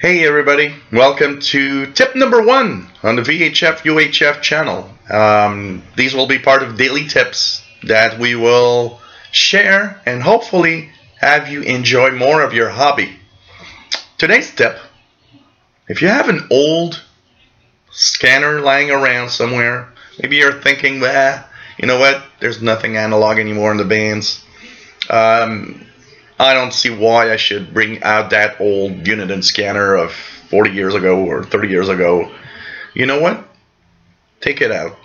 Hey everybody, welcome to tip number one on the VHF UHF channel. Um, these will be part of daily tips that we will share and hopefully have you enjoy more of your hobby. Today's tip, if you have an old scanner lying around somewhere, maybe you're thinking, well, you know what, there's nothing analog anymore in the bands. Um, I don't see why I should bring out that old unit and scanner of 40 years ago or 30 years ago. You know what? Take it out.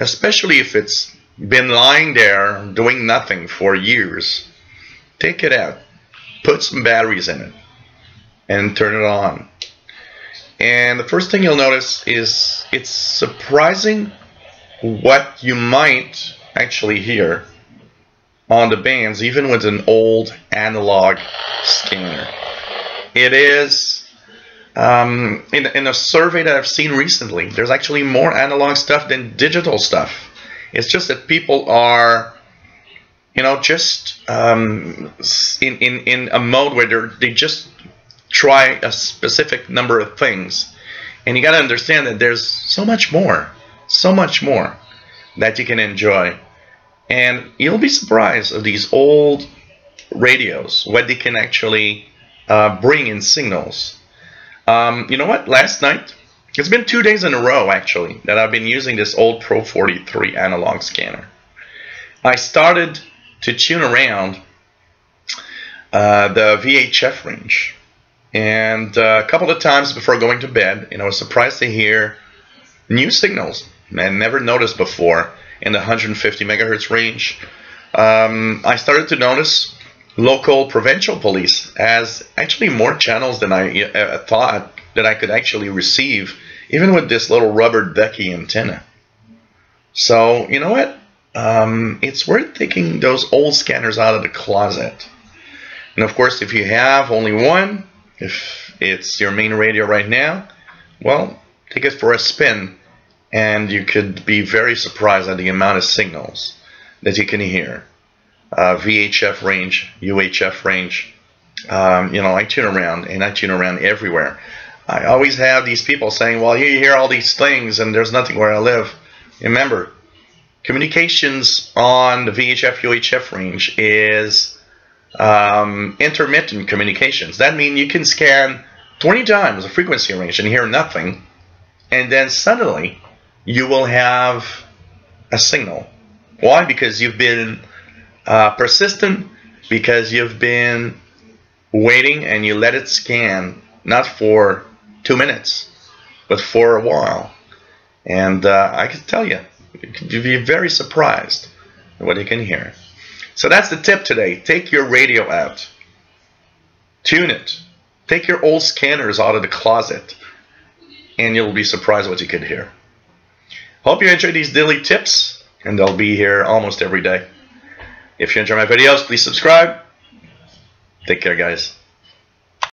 Especially if it's been lying there doing nothing for years. Take it out. Put some batteries in it and turn it on. And the first thing you'll notice is it's surprising what you might actually hear on the bands, even with an old analog scanner. It is, um, in, in a survey that I've seen recently, there's actually more analog stuff than digital stuff. It's just that people are, you know, just um, in, in, in a mode where they they just try a specific number of things. And you got to understand that there's so much more, so much more that you can enjoy. And you'll be surprised of these old radios, what they can actually uh, bring in signals. Um, you know what? Last night, it's been two days in a row actually that I've been using this old Pro 43 analog scanner. I started to tune around uh, the VHF range. And uh, a couple of times before going to bed, know, I was surprised to hear new signals I never noticed before in the 150 megahertz range. Um, I started to notice local provincial police has actually more channels than I uh, thought that I could actually receive, even with this little rubber ducky antenna. So, you know what? Um, it's worth taking those old scanners out of the closet. And of course, if you have only one, if it's your main radio right now, well, take it for a spin and you could be very surprised at the amount of signals that you can hear. Uh, VHF range, UHF range. Um, you know, I tune around and I tune around everywhere. I always have these people saying, well, you hear all these things and there's nothing where I live. Remember, communications on the VHF UHF range is um, intermittent communications. That means you can scan 20 times the frequency range and hear nothing, and then suddenly you will have a signal. Why? Because you've been uh, persistent, because you've been waiting and you let it scan, not for two minutes, but for a while. And uh, I can tell you, you'd be very surprised at what you can hear. So that's the tip today. Take your radio out. Tune it. Take your old scanners out of the closet. And you'll be surprised what you can hear. Hope you enjoy these daily tips, and they'll be here almost every day. If you enjoy my videos, please subscribe. Take care, guys.